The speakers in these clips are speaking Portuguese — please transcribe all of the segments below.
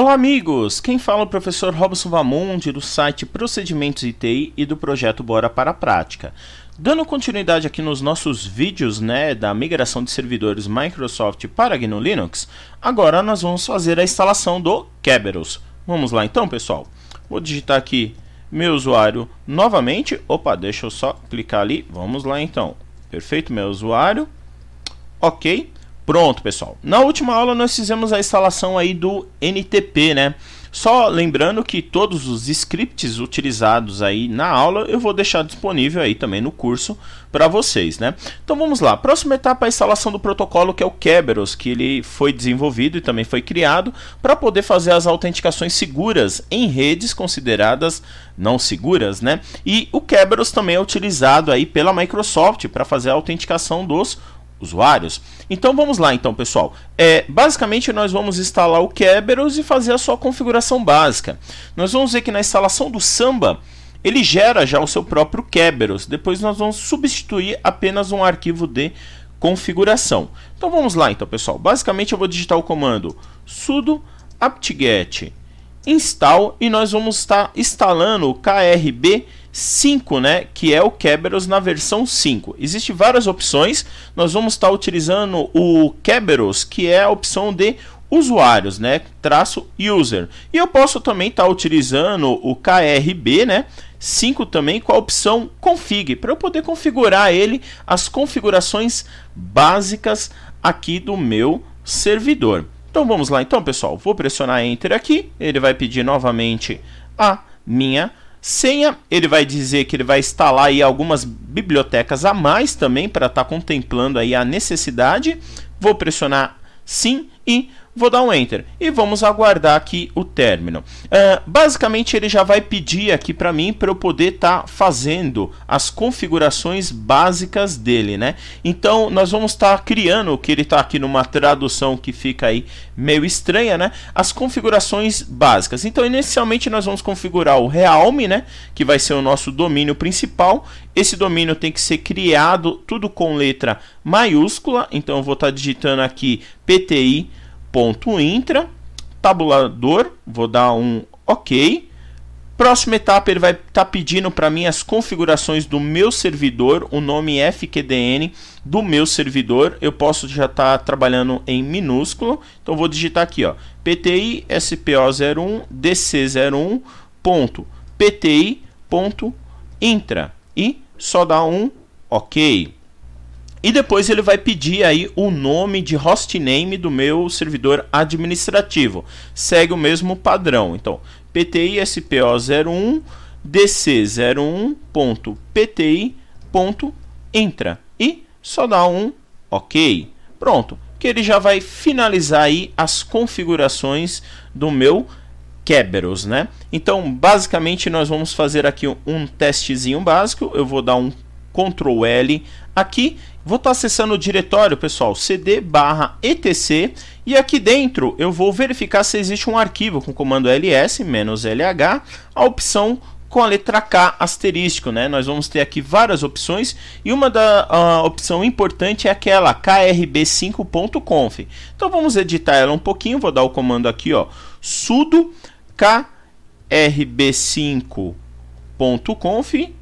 Olá amigos, quem fala é o professor Robson Vamonde do site Procedimentos IT e do projeto Bora para a Prática. Dando continuidade aqui nos nossos vídeos né, da migração de servidores Microsoft para GNU Linux, agora nós vamos fazer a instalação do Kerberos. Vamos lá então pessoal, vou digitar aqui meu usuário novamente, opa, deixa eu só clicar ali, vamos lá então, perfeito meu usuário, ok, Pronto, pessoal. Na última aula nós fizemos a instalação aí do NTP, né? Só lembrando que todos os scripts utilizados aí na aula eu vou deixar disponível aí também no curso para vocês, né? Então vamos lá. Próxima etapa é a instalação do protocolo que é o Kerberos, que ele foi desenvolvido e também foi criado para poder fazer as autenticações seguras em redes consideradas não seguras, né? E o Kerberos também é utilizado aí pela Microsoft para fazer a autenticação dos usuários. Então vamos lá então pessoal, é, basicamente nós vamos instalar o Kerberos e fazer a sua configuração básica. Nós vamos ver que na instalação do Samba, ele gera já o seu próprio Kerberos, depois nós vamos substituir apenas um arquivo de configuração. Então vamos lá então pessoal, basicamente eu vou digitar o comando sudo apt-get install e nós vamos estar instalando o KRB 5, né, que é o Kerberos na versão 5. Existem várias opções, nós vamos estar utilizando o Kerberos, que é a opção de usuários, né, traço user. E eu posso também estar utilizando o KRB, né, 5 também com a opção config, para eu poder configurar ele as configurações básicas aqui do meu servidor. Então vamos lá então, pessoal. Vou pressionar enter aqui, ele vai pedir novamente a minha Senha, ele vai dizer que ele vai instalar aí algumas bibliotecas a mais também para estar tá contemplando aí a necessidade. Vou pressionar sim e vou dar um enter e vamos aguardar aqui o término. Uh, basicamente ele já vai pedir aqui para mim para eu poder estar tá fazendo as configurações básicas dele, né? Então nós vamos estar tá criando, que ele está aqui numa tradução que fica aí meio estranha, né? As configurações básicas. Então inicialmente nós vamos configurar o Realme, né? Que vai ser o nosso domínio principal. Esse domínio tem que ser criado tudo com letra maiúscula. Então eu vou estar tá digitando aqui PTI ponto intra, tabulador, vou dar um OK. Próxima etapa ele vai estar tá pedindo para mim as configurações do meu servidor, o nome FQDN do meu servidor. Eu posso já estar tá trabalhando em minúsculo, então vou digitar aqui, ó, PTI SPO01 DC01 ponto PTI ponto intra e só dá um OK. E depois ele vai pedir aí o nome de hostname do meu servidor administrativo. Segue o mesmo padrão. Então, ptispo01 dc01.pti.entra e só dá um OK. Pronto, que ele já vai finalizar aí as configurações do meu Kerberos, né? Então, basicamente nós vamos fazer aqui um testezinho básico. Eu vou dar um Ctrl L aqui Vou estar acessando o diretório, pessoal, cd barra etc. E aqui dentro eu vou verificar se existe um arquivo com o comando ls "-lh", a opção com a letra K asterístico, né? Nós vamos ter aqui várias opções e uma da opção importante é aquela krb5.conf. Então vamos editar ela um pouquinho, vou dar o comando aqui, ó, sudo krb5.conf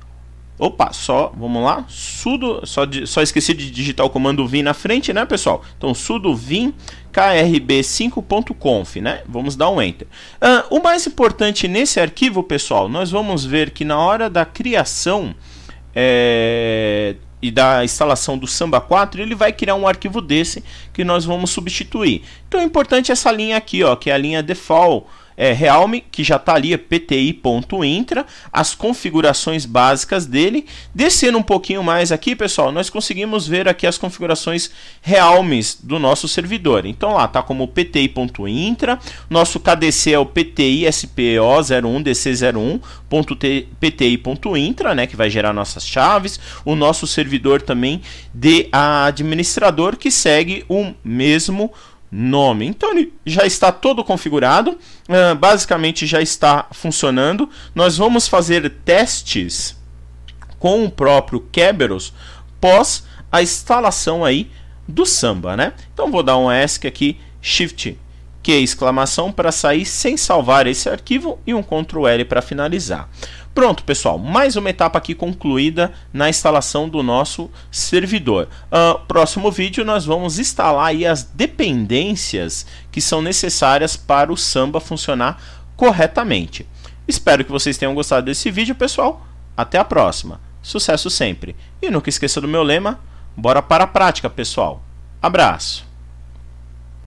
Opa, só, vamos lá, sudo, só, só esqueci de digitar o comando vim na frente, né, pessoal? Então, sudo vim krb5.conf, né? Vamos dar um enter. Uh, o mais importante nesse arquivo, pessoal, nós vamos ver que na hora da criação é, e da instalação do Samba 4, ele vai criar um arquivo desse que nós vamos substituir. Então, é importante essa linha aqui, ó, que é a linha default é, Realme, que já está ali, é pti.intra, as configurações básicas dele. Descendo um pouquinho mais aqui, pessoal, nós conseguimos ver aqui as configurações Realmes do nosso servidor. Então lá está como pti.intra, nosso KDC é o pti spo01dc01.pti.intra, né, que vai gerar nossas chaves. O nosso servidor também de administrador que segue o mesmo nome. Então ele já está todo configurado, uh, basicamente já está funcionando. Nós vamos fazer testes com o próprio Kerberos pós a instalação aí do Samba, né? Então vou dar um ESC aqui, Shift Q exclamação para sair sem salvar esse arquivo e um Ctrl L para finalizar. Pronto, pessoal, mais uma etapa aqui concluída na instalação do nosso servidor. Uh, próximo vídeo nós vamos instalar aí as dependências que são necessárias para o Samba funcionar corretamente. Espero que vocês tenham gostado desse vídeo, pessoal. Até a próxima. Sucesso sempre. E nunca esqueça do meu lema, bora para a prática, pessoal. Abraço.